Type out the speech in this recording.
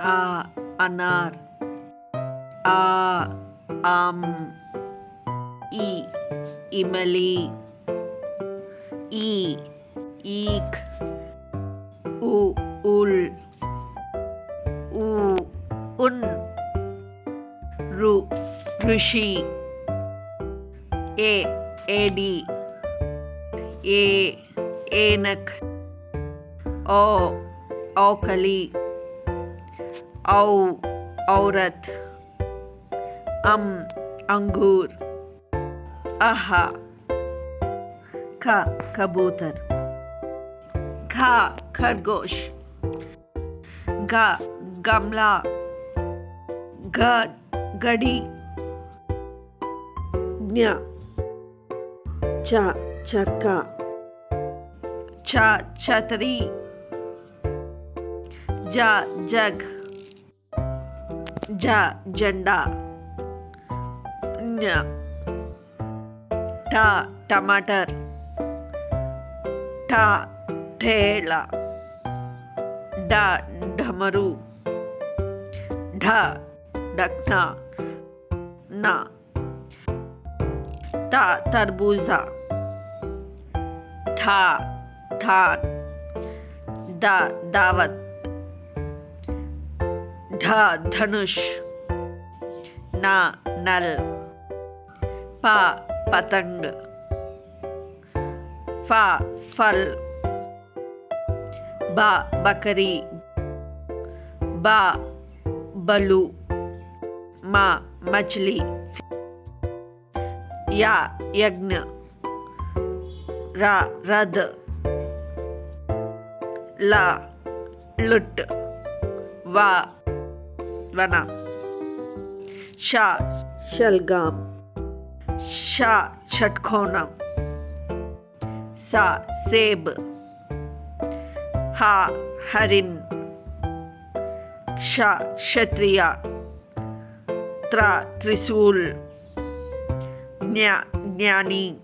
a anar. A am i imeli i ik u ul u un ru rishi e edi e enak o okali औ औरत अम अंगूर आहा ख कबूतर खा खरगोश ग गमला ग गड़ी ज्ञ च चक्का छ छतरी ज जग ज, झंडा। ट, टमाटर। ठ ठेला। ड, ढमरू। ढ, ढकना। ना। ता, तरबूजा। था थान। दा, दावत। ढ धनुष, ना, नल, पा, पतंग, फा, फल, बा, बकरी, बा, बलू, मा, मछली, या, यज्ञ, रा, रद, ला, लुट, वा वना शा, शलगाम। शा छटखोना सा, सेब। हा, हरिन। क्षा क्षत्रिया। त्रा, त्रिशूल। ज्ञा ज्ञानी।